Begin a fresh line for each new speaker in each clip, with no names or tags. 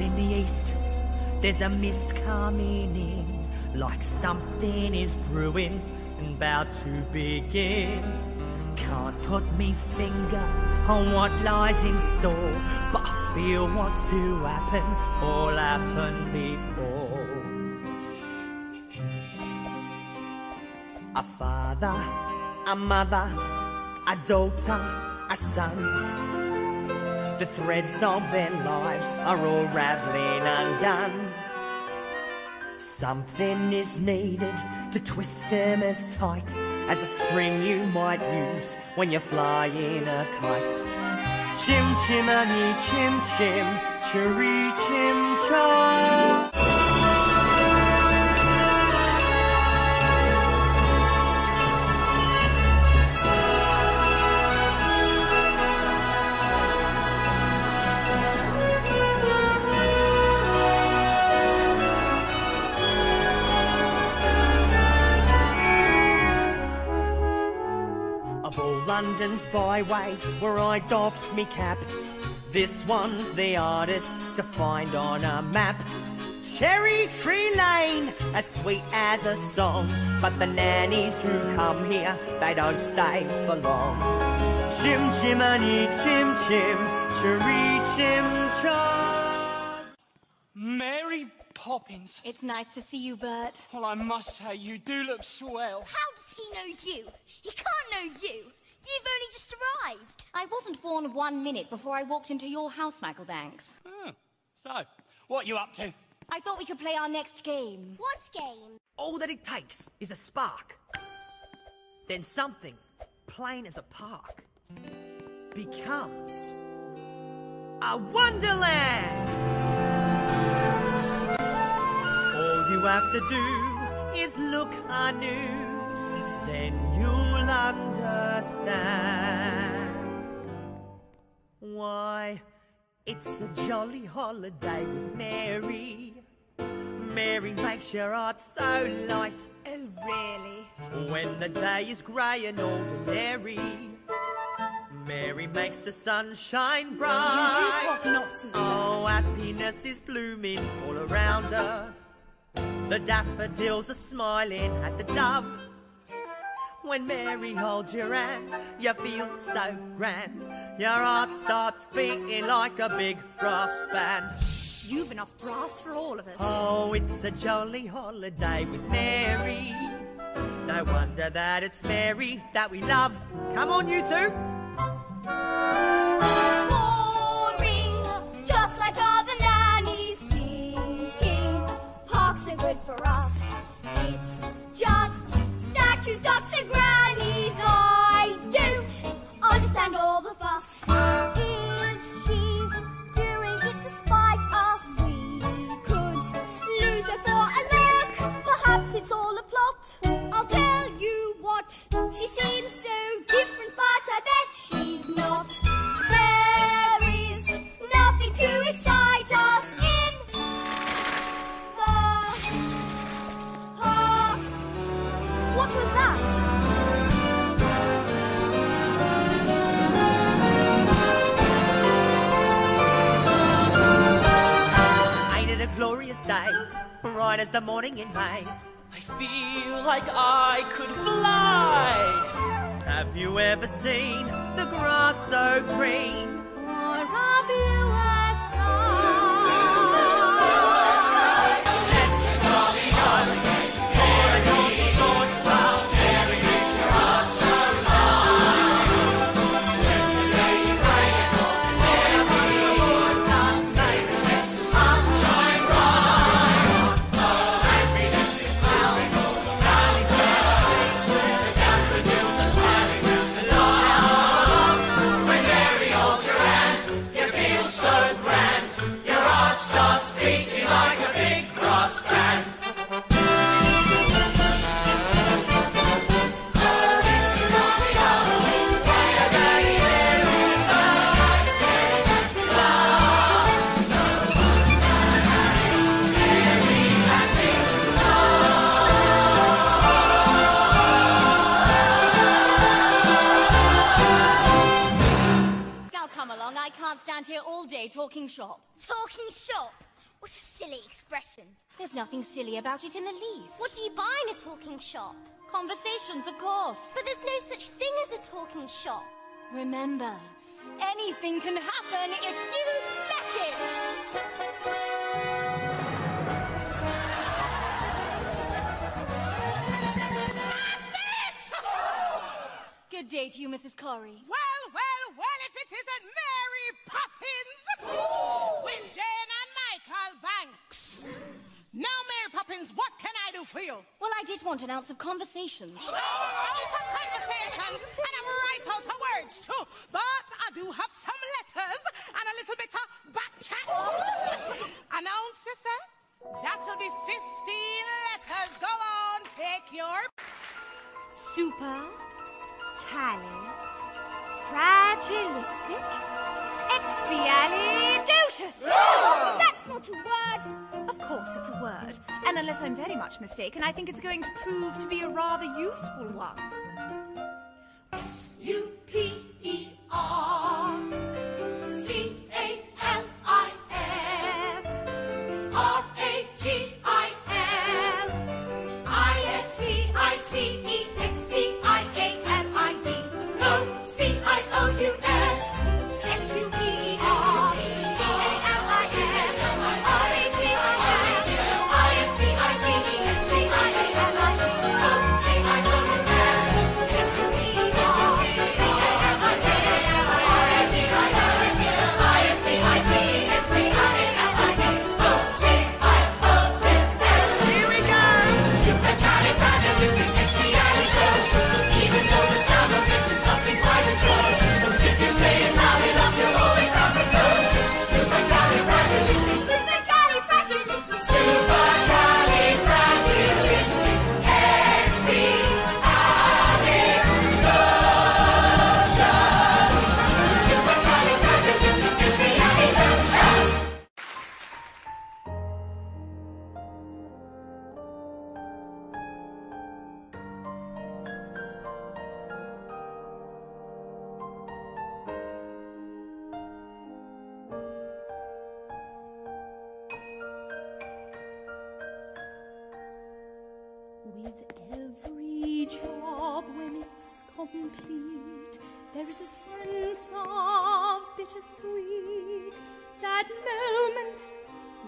in the east. There's a mist coming in, like something is brewing and about to begin. Can't put me finger on what lies in store, but I feel what's to happen all happened before. A father, a mother, a daughter, a son. The threads of their lives are all raveling undone. Something is needed to twist them as tight as a string you might use when you're flying a kite. Chim chim chimney, chim chim, chiree chim cham. London's byways where I doffs me cap, this one's the hardest to find on a map. Cherry Tree Lane, as sweet as a song, but the nannies who come here, they don't stay for long. Chim chimney, chim chim, cherry chim cham.
Mary Poppins.
It's nice to see you, Bert.
Well, I must say, you do look swell.
How does he know you? He can't know you. You've only just arrived.
I wasn't born one minute before I walked into your house, Michael Banks.
Oh, so, what are you up to?
I thought we could play our next game.
What game?
All that it takes is a spark. Then something, plain as a park, becomes a wonderland. All you have to do is look anew, then you'll understand why it's a jolly holiday with Mary. Mary makes your heart so light.
Oh, really?
When the day is grey and ordinary, Mary makes the sun shine bright.
Oh, you do talk nonsense,
Oh, happiness is blooming all around her. The daffodils are smiling at the dove. When Mary holds your hand, you feel so grand. Your heart starts beating like a big brass band.
You've enough brass for all of us.
Oh, it's a jolly holiday with Mary. No wonder that it's Mary that we love. Come on, you two.
Boring, just like other nannies thinking. Parks are good for us. It's just statues, ducks, and grannies. What was that?
Ain't it a glorious day? Right as the morning in May.
I feel like I could fly.
Have you ever seen the grass so green?
Say talking shop.
Talking shop? What a silly expression.
There's nothing silly about it in the least.
What do you buy in a talking shop?
Conversations, of course.
But there's no such thing as a talking shop.
Remember, anything can happen if you let it! Good day to you, Mrs. Corry
well, well, if it isn't Mary Poppins with Jane and Michael Banks. Now, Mary Poppins, what can I do for you?
Well, I did want an ounce of conversation.
Out of conversations, and I'm right out of words too. But I do have some letters and a little bit of back chat. Announce yourself. That'll be 15 letters. Go on, take your.
Super, cali, fragilistic, expialidocious.
That's not a word.
Of course, it's a word, and unless I'm very much mistaken, I think it's going to prove to be a rather useful one. Complete, there is a sense of bittersweet. That moment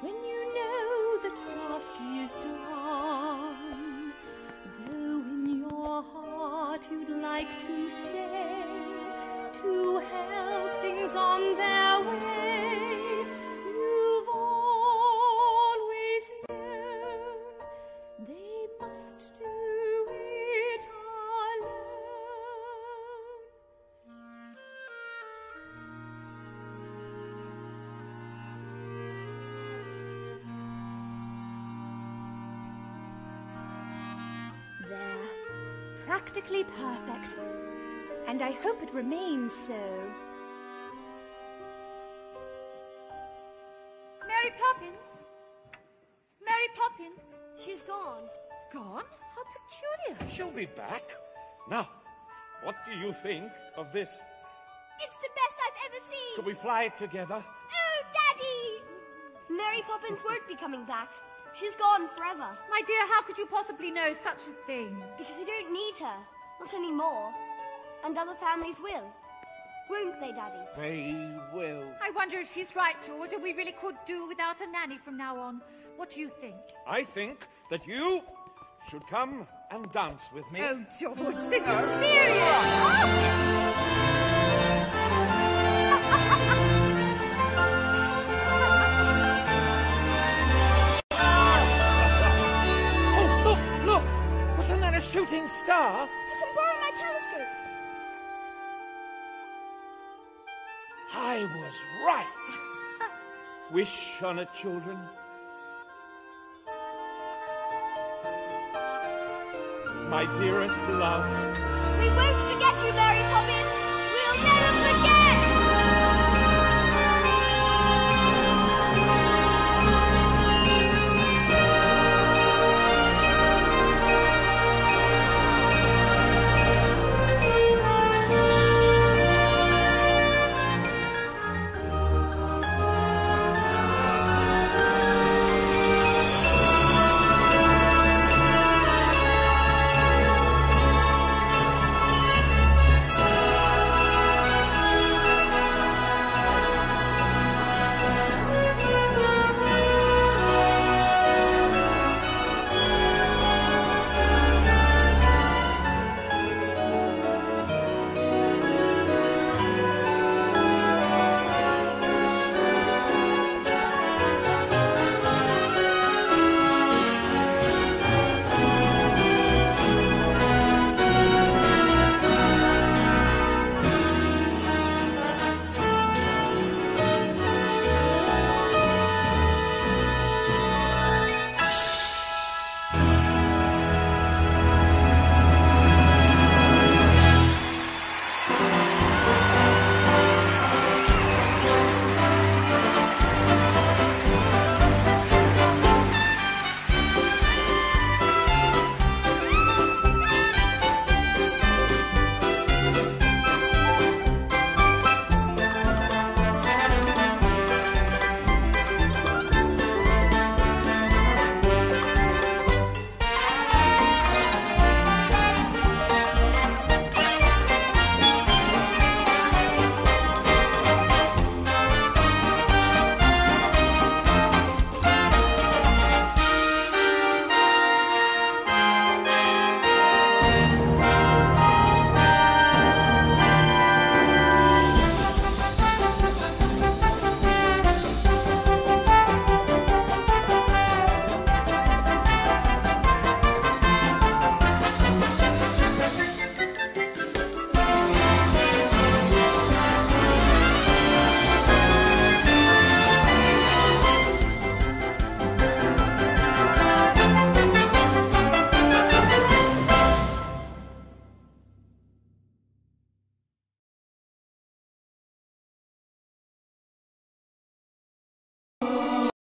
when you know the task is done. Though in your heart you'd like to stay to help things on their They're practically perfect, and I hope it remains so.
Mary Poppins? Mary Poppins? She's gone.
Gone? How peculiar.
She'll be back. Now, what do you think of this?
It's the best I've ever seen.
Could we fly it together?
Oh, Daddy! Mary Poppins won't be coming back. She's gone forever.
My dear, how could you possibly know such a thing?
Because we don't need her. Not anymore. And other families will. Won't they, Daddy?
They will.
I wonder if she's right, George, and we really could do without a nanny from now on. What do you think?
I think that you should come and dance with me.
Oh, George, this is serious!
Oh, star?
You can borrow my telescope.
I was right. Wish on it, children. My dearest love.